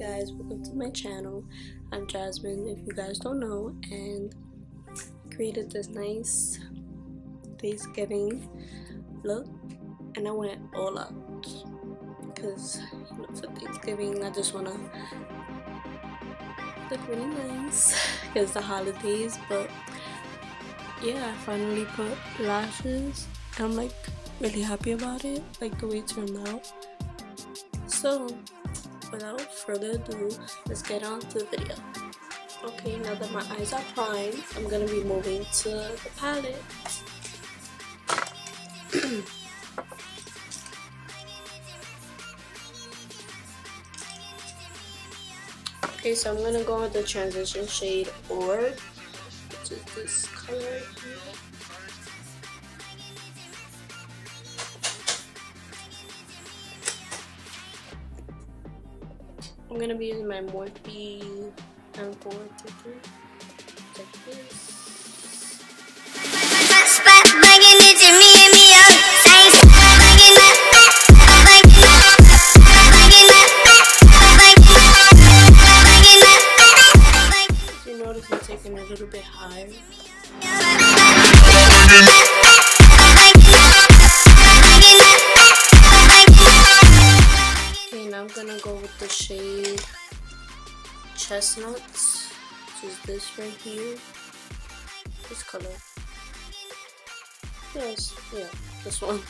guys welcome to my channel. I'm Jazmine if you guys don't know and created this nice thanksgiving look and i went all out because you know for thanksgiving i just want to look really nice because the holidays but yeah i finally put lashes i'm like really happy about it like the way it turned out. So without further ado, let's get on to the video. Okay, now that my eyes are primed, I'm gonna be moving to the palette. okay, so I'm gonna go with the transition shade Orb, which is this color here. I'm gonna be using my Morphe M4 ticker. Like this. One,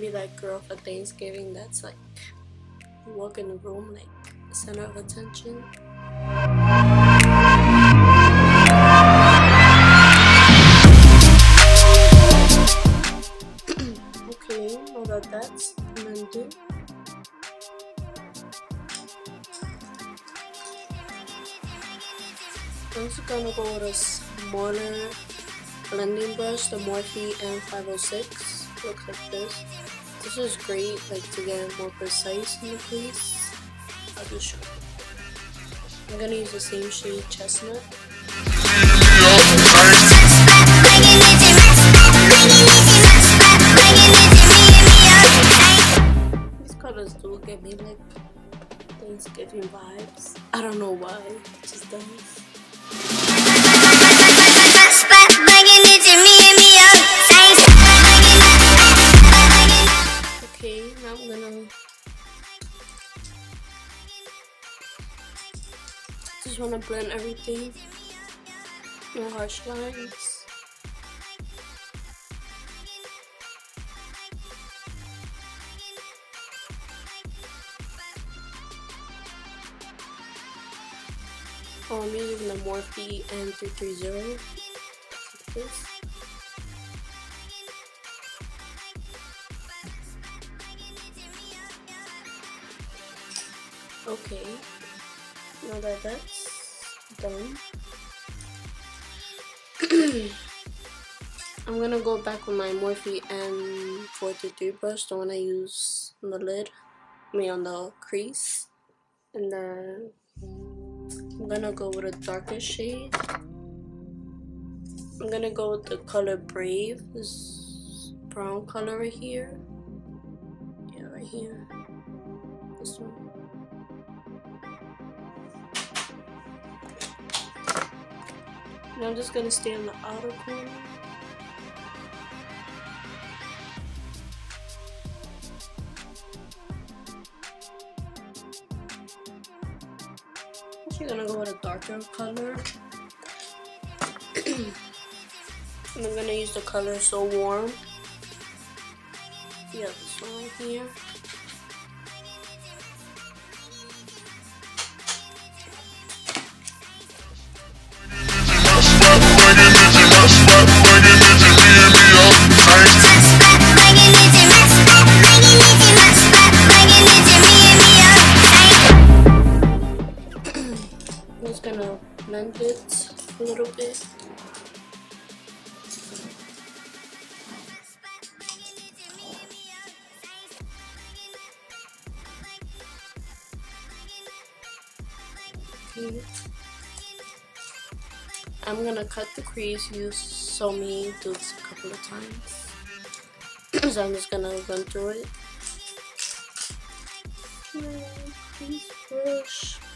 be that girl for Thanksgiving that's like walk in the room like center of attention. With a smaller blending brush, the Morphe M506. Looks like this. This is great, like to get more precise in the crease. I'll just show you. I'm gonna use the same shade chestnut. These colors do give me like Thanksgiving vibes. I don't know why, it just does. Blend everything. No harsh lines. Oh, I'm using the Morphe M330. Like this. Okay, now that that's done, I'm gonna go back with my Morphe M43 brush, the one I use on the lid, I mean on the crease, and then I'm gonna go with a darker shade. I'm gonna go with the color Brave, this brown color right here. Yeah, right here. This one. And I'm just gonna stay on the outer corner. Actually gonna go with a darker color. and I'm gonna use the color So Warm. Yeah, this one right here. little bit. Okay. I'm gonna cut the crease you saw me do this a couple of times. so I'm just gonna run through it. Crease brush.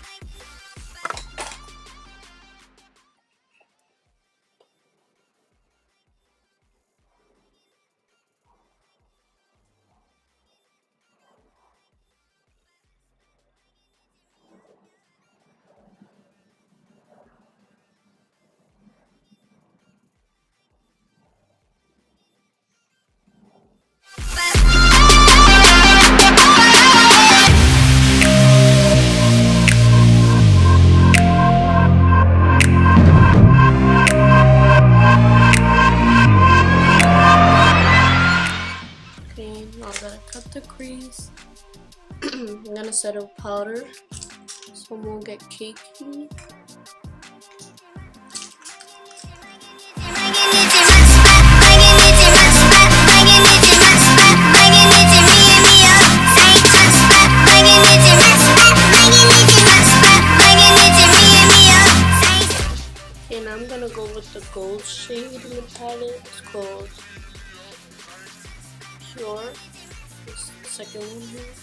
Powder so won't get cakey. And I'm gonna go with the gold shade in the palette. It's called Pure. This second one here.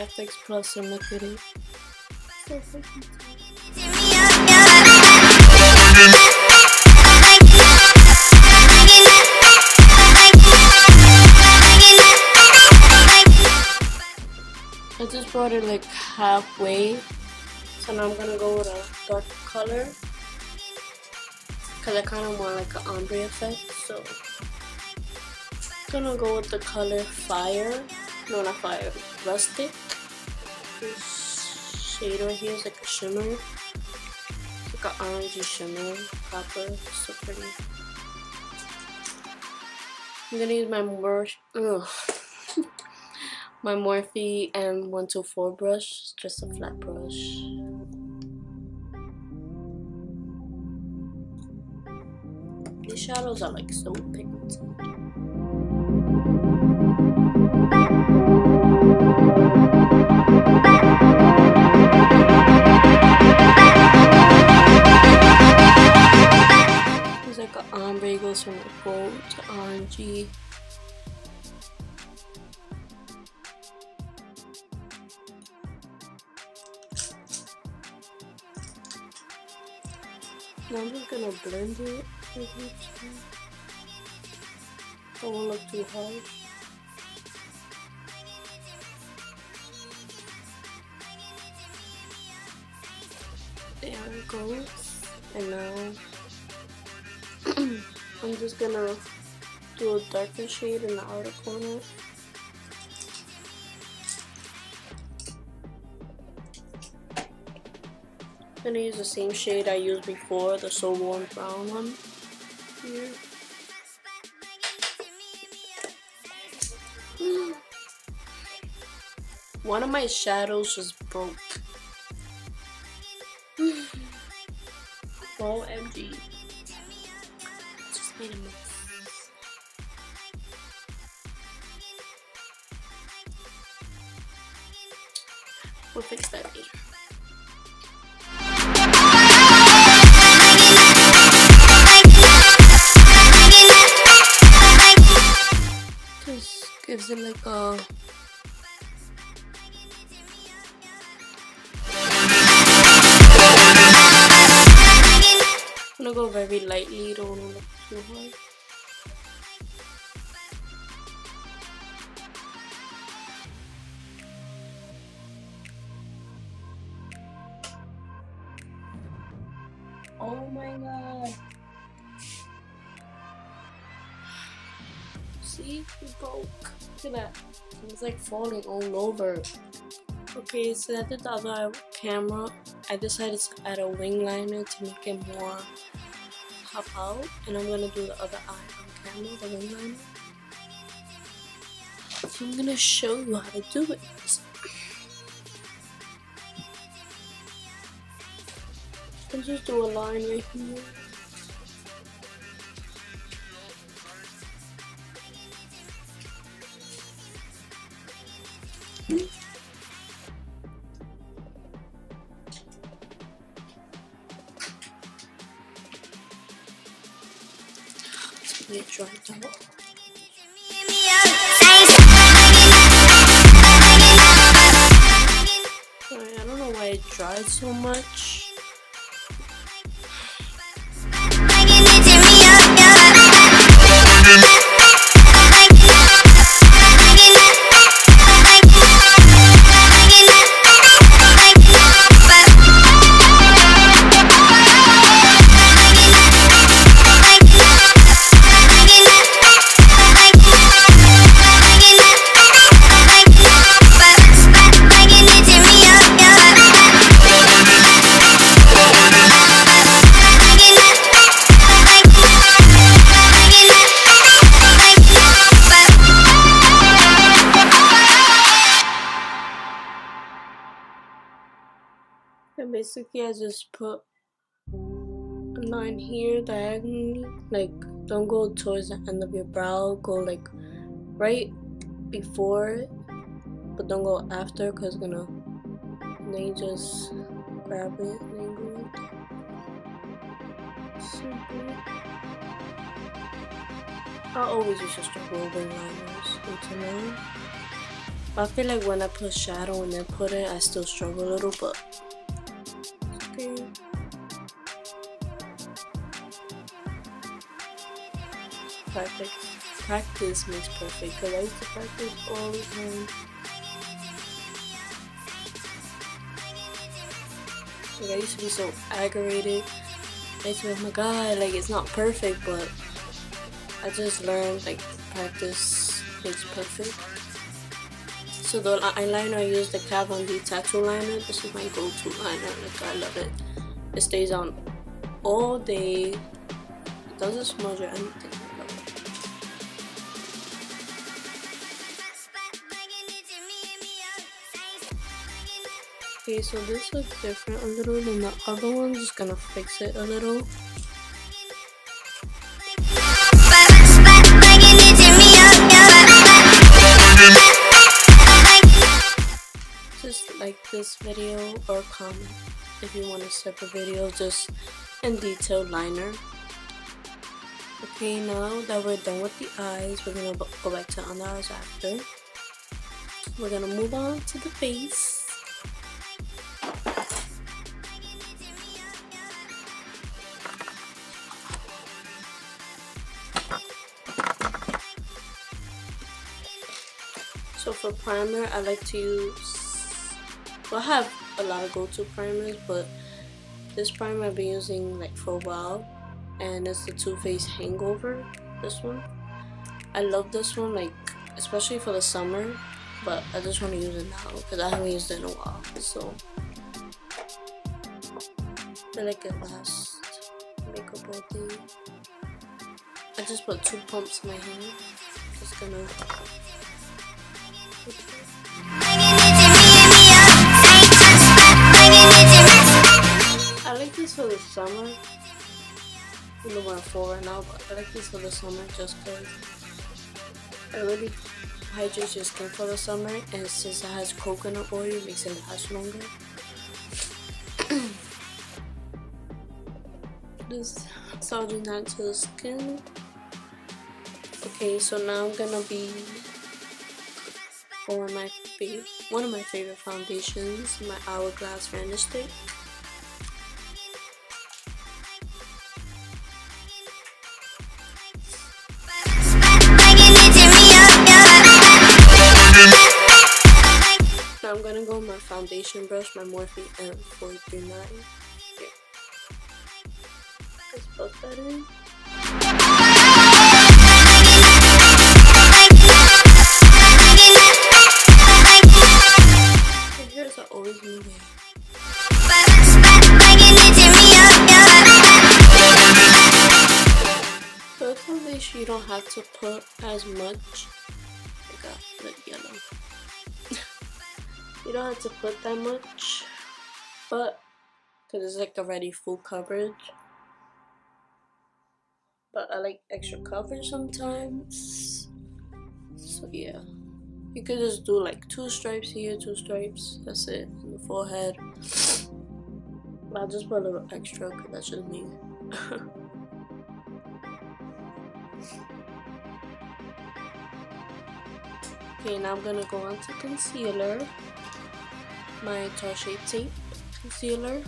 I need Fix Plus and look at it. So I just brought it like halfway. So now I'm gonna go with a dark color. Cause I kind of want like an ombre effect. So I'm gonna go with the color Fire. No, not Fire. Rustic. This shade right here is like a shimmer. It's like an orangey shimmer. Copper. So pretty. I'm gonna use my. Ugh my Morphe M124 brush, just a flat brush. These shadows are like so pigmented. Like ombre goes from gold to orangey. Now I'm just gonna blend it Don't look too hard. There it goes. And now I'm just gonna do a darker shade in the outer corner. I'm gonna use the same shade I used before, the So Warm Brown one. Here. One of my shadows just broke. OMG. Just a mess. We'll fix that later. Gives it like a I'm gonna go very lightly, don't too hard. Oh my god. See? It broke. Look at that. It's like falling all over. Okay, so did the other camera. I decided to add a wing liner to make it more pop out. And I'm gonna do the other eye on camera, the wing liner. So I'm gonna show you how to do it. I'll just do a line right here. Why so much. Just put a line here diagonally. Like, don't go towards the end of your brow. Go like right before it, but don't go after, cause it's gonna. And then you just grab it and then go like that. Simple. I always use just a with liners until now. I feel like when I put shadow and then put it, I still struggle a little, but it's okay. Practice, makes perfect. I used to practice all the time. Like I used to be so aggravated. I used to be like, oh my god, like it's not perfect, but I just learned like practice makes perfect. So the eyeliner I use the Kat Von D tattoo liner. This is my go-to liner. Like I love it. It stays on all day. It doesn't smudge or anything. Okay, so this looks different a little than the other one. Just gonna fix it a little. Like this video or comment if you want a separate video just in detailed liner. Okay, now that we're done with the eyes, we're gonna go back to under eyes after. We're gonna move on to the face. So for primer, I like to use, well I have a lot of go-to primers, but this primer I've been using like for a while, and it's the Too Faced Hangover, this one. I love this one, like, especially for the summer, but I just want to use it now, because I haven't used it in a while, so. I feel like it lasts makeup all day. I just put two pumps in my hand. just gonna for the summer. I'm the one for right now, but I like this for the summer just because it really hydrates your skin for the summer, and since it has coconut oil, it makes it last longer. this massaging that to the skin. Okay, so now I'm gonna be for my one of my favorite foundations, my Hourglass Vanish Stick. Foundation brush, my Morphe M439. Here. Let's put that in. Always moving. Foundation, you don't have to put as much. You don't have to put that much, but because it's like already full coverage. But I like extra coverage sometimes. So yeah. You could just do like two stripes here, two stripes. That's it. In the forehead. I'll just put a little extra because that's just me. okay, now I'm gonna go on to concealer. My Tall Tape concealer.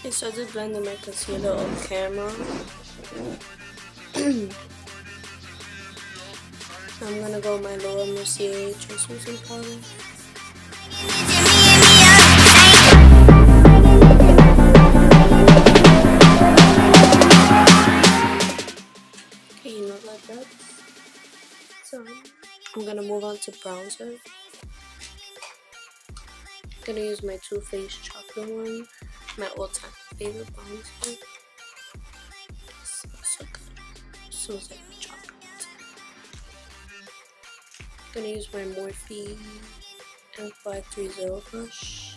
Okay, so I just blended my concealer on camera. I'm gonna go my Laura Mercier translucent powder. So I'm gonna move on to bronzer. I'm gonna use my Too Faced chocolate one my all-time favorite bronzer. So, so good. So like chocolate. Gonna use my Morphe M530 brush.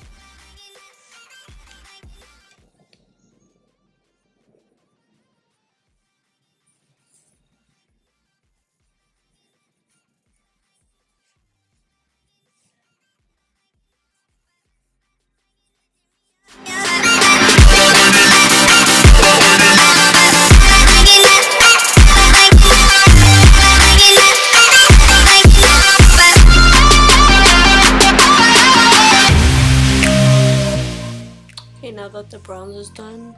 Bronze is done,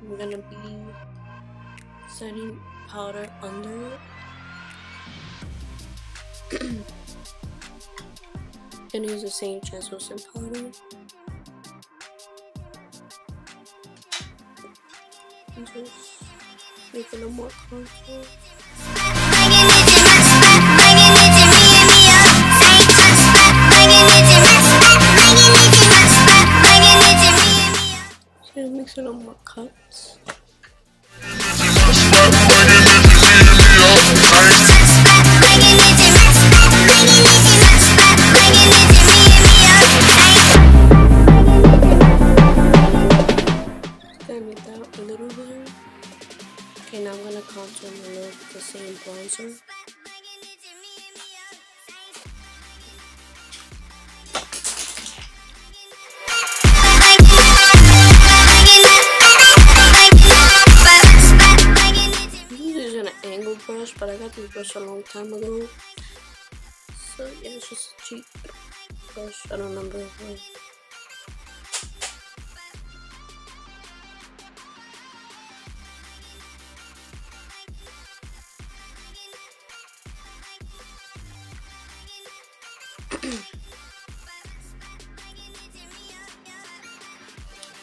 I'm gonna be setting powder under it. gonna use the same translucent powder. And just make it a little more contour. It a little cuts. Gonna make that a little bit. Okay, now I'm gonna contour my lip with the same bronzer. Brush, but I got this brush a long time ago. So yeah, it's just a cheap brush. I don't remember.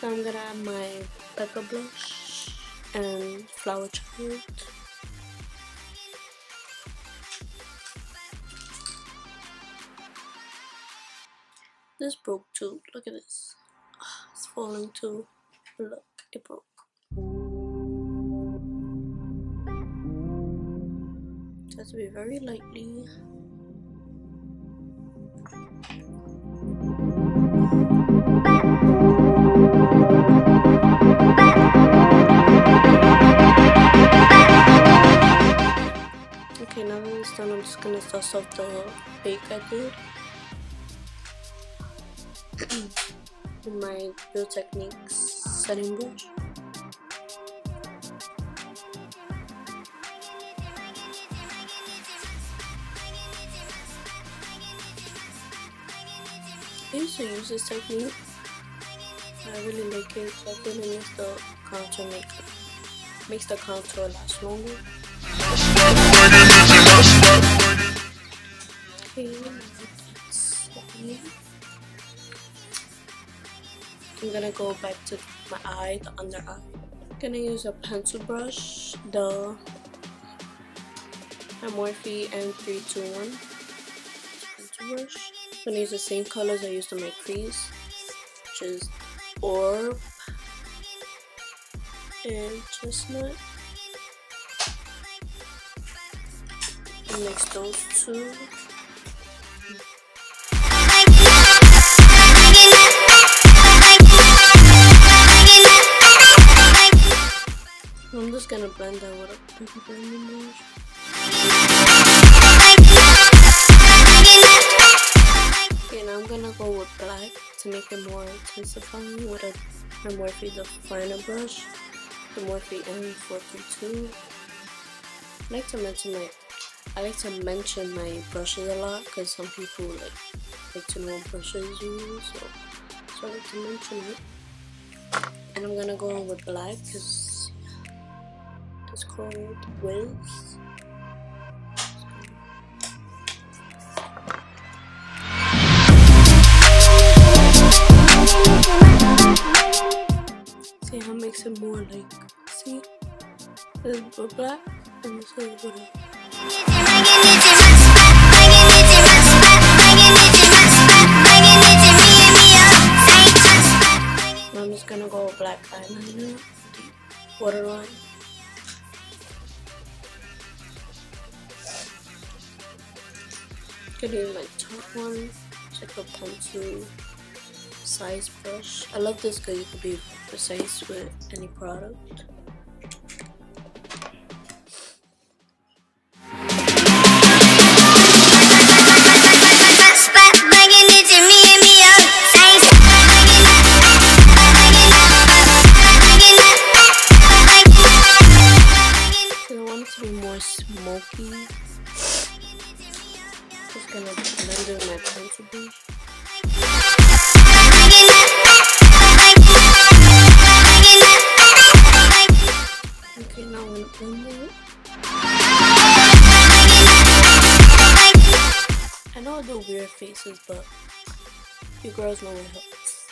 So I'm gonna add my pepper blush and flower child. This broke too. Look at this. Ah, It's falling too. Look, it broke. Has to be very lightly. Okay, now that it's done, I'm just gonna dust off the bake I did. With my Real Techniques setting brush. I used to use this technique. I really like it. I think it makes the contour make makes the contour last longer. Okay. I'm gonna go back to my eye, the under eye. gonna use a pencil brush, the Morphe M321 pencil brush. I'm gonna use the same colors I used to make crease, which is Orb and Chestnut. Mix those two. Just gonna blend that with a paper blending brush. Okay, now I'm gonna go with black to make it more intensifying with a Morphe the finer brush, the Morphe M432. I like to mention my I like to mention my brushes a lot because some people like like to know what brushes you use, so so I like to mention it. And I'm gonna go in with black because is called Wiz. See how it makes it more like, see? This is black and this is white. I'm just gonna go black eyeliner, waterline. Could do my top one. It's like a pencil size brush. I love this because you can be precise with any product. Just gonna blend with my brush. Okay, now I'm gonna blend it. I know I do weird faces, but you girls know what helps.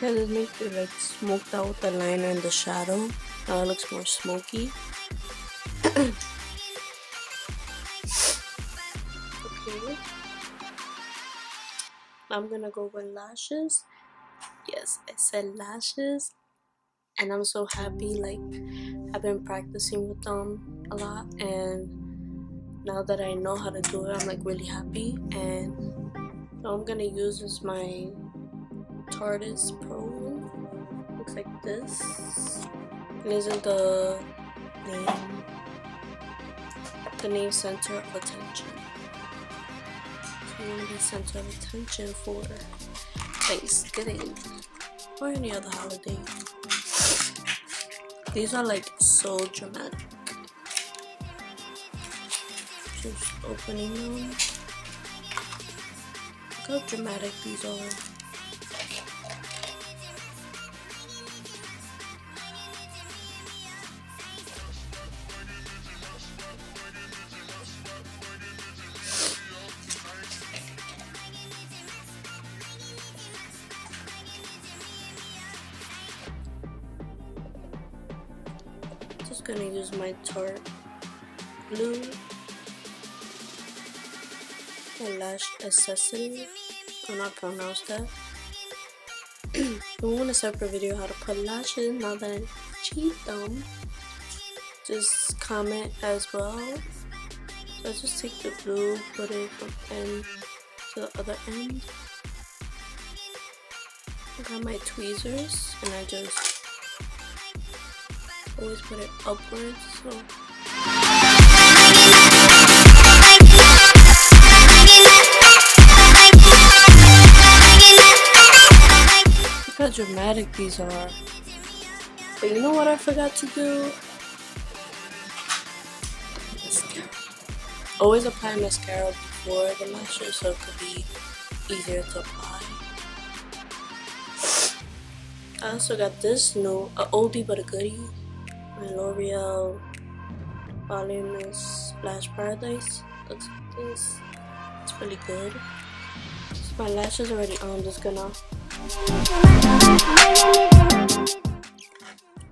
How this makes it like smoked out the liner and the shadow? Now it looks more smoky okay. I'm gonna go with lashes. Yes, I said lashes. And I'm so happy, like, I've been practicing with them a lot. And now that I know how to do it, I'm like really happy. And I'm gonna use this my Tarteist Pro. Looks like this. It isn't the name the name center of attention. Be center of attention for Thanksgiving or any other holiday. These are like so dramatic. Just opening them. Look how dramatic these are. Lash accessory. I'm not pronounce that. I want a separate video how to put lashes now that I cheat them. Just comment as well. So I just take the blue, put it from end to the other end. I got my tweezers and I just always put it upwards so how dramatic these are. But you know what I forgot to do? Mascara. Always apply mascara before the lashes so it could be easier to apply. I also got this new, a oldie but a goodie my L'Oreal Voluminous Lash Paradise looks like this. It's really good. My lashes already on, I'm just gonna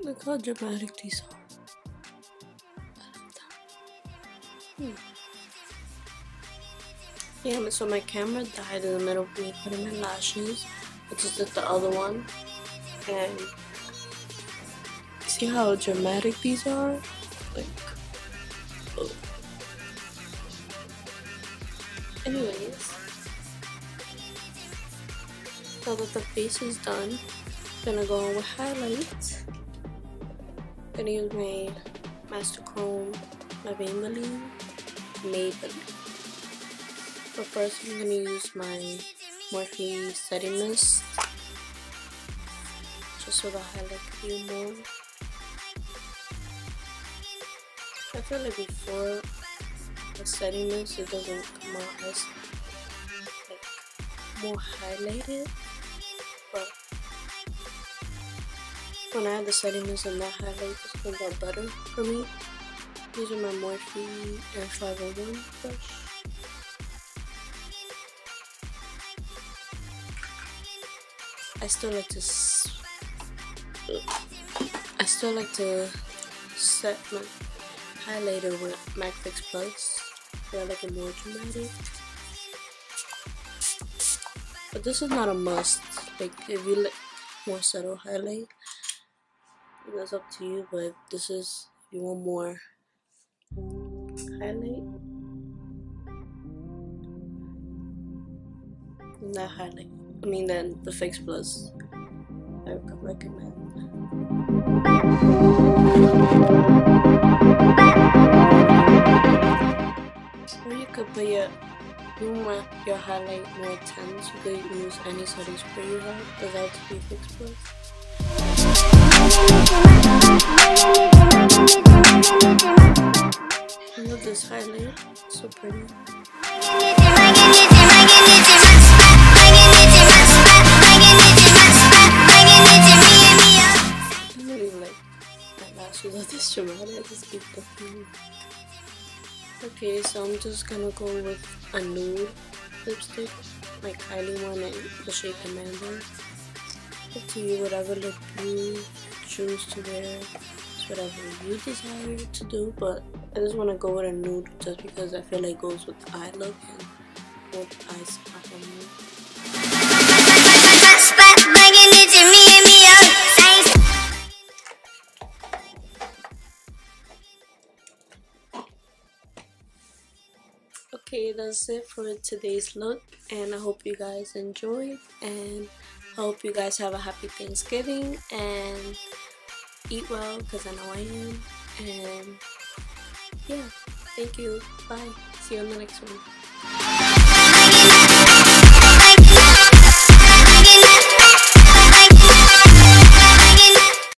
Look how dramatic these are. Hmm. Yeah, so my camera died in the middle of me putting my lashes. I just did the other one. And see how dramatic these are? Now that the face is done, I'm gonna go on with highlights. Gonna use my Master Chrome, my Maybelline, Maybelline. But first I'm gonna use my Morphe Setting Mist just so that I highlight a more. I feel like before the setting mist it doesn't come out as like more highlighted when I have the setting mist and that highlight just comes out better for me. These are my Morphe Air 501 brush. I still like to I still like to set my highlighter with MAC Fix Plus. I like it more dramatic. But this is not a must. Like if you like more subtle highlight, that's up to you. But this is you want more highlight. Not highlight. I mean, then the Fix Plus. I recommend. Or you could put your, you want your highlight more intense, you could use any setting spray you have. That to be Fix Plus? I love this highlight, so pretty. Okay, so I'm just gonna go with a nude lipstick, like Kylie one and the shade Commander. Up to you, whatever look you choose to wear. It's whatever you desire to do, but I just want to go with a nude just because I feel like it goes with the eye look and are on okay that's it for today's look and i hope you guys enjoyed and I hope you guys have a happy thanksgiving and eat well because i know i am. And yeah thank you. Bye. See you on the next one